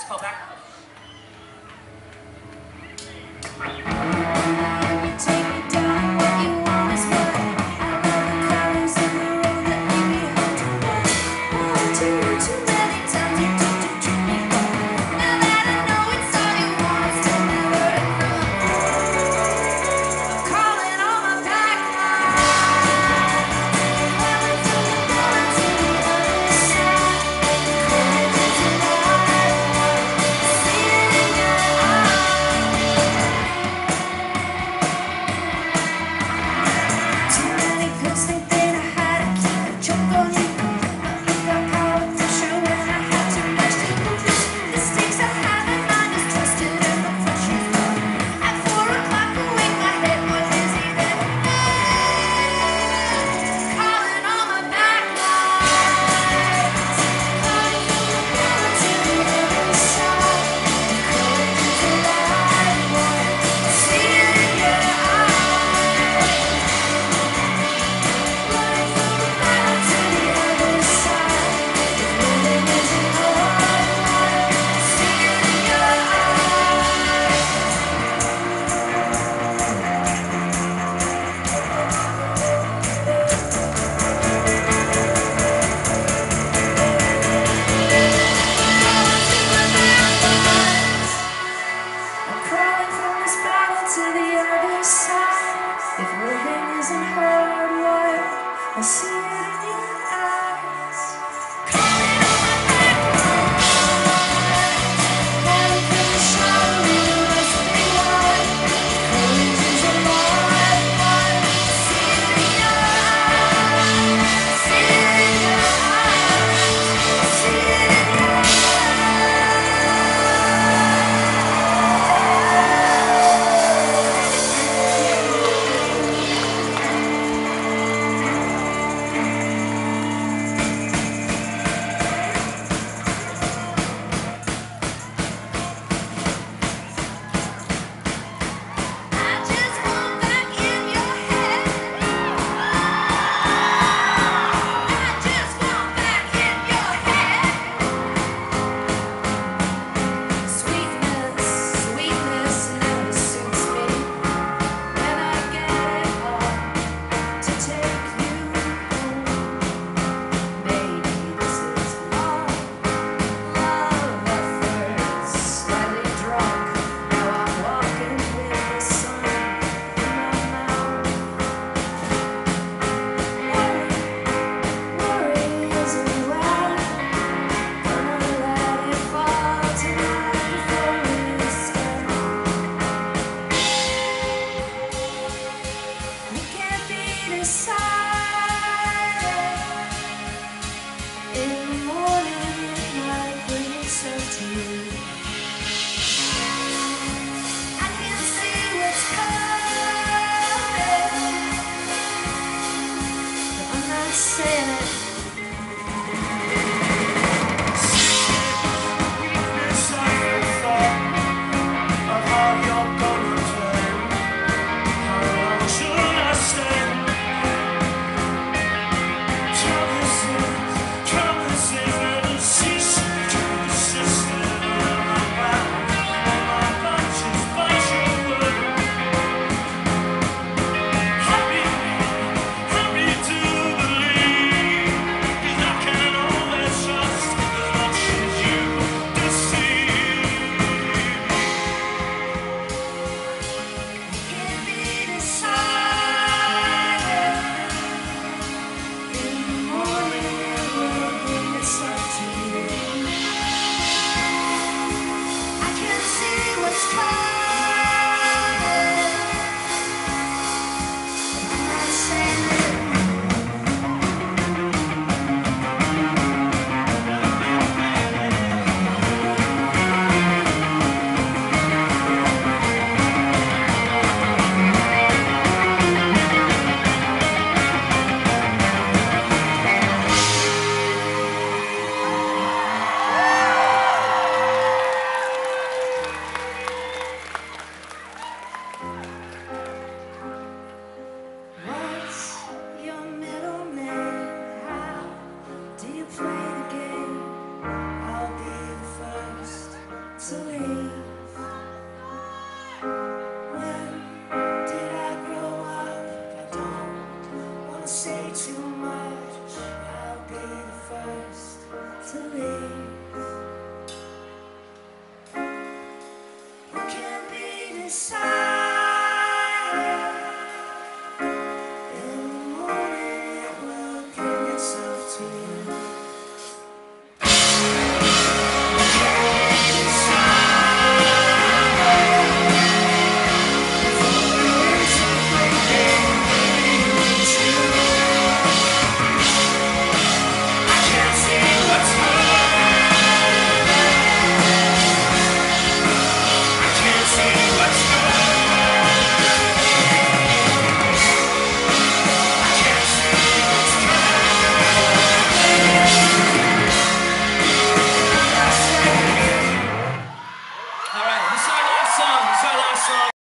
Let's call back. I but